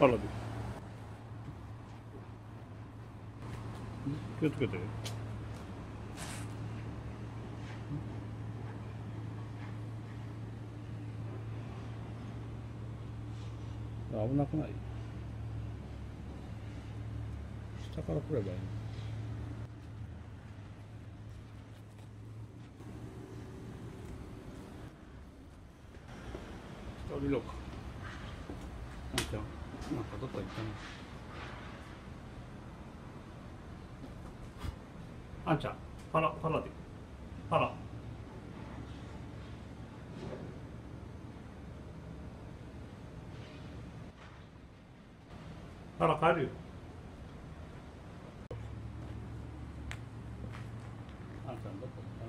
パラで気をつけて。危なくない？下から来ればいいの。下降りろかあんちゃん。なんかどこ行ったのあんちゃんパラパラで。パラ。パラ帰るよ。あんちゃんどこ？